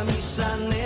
camisa negra.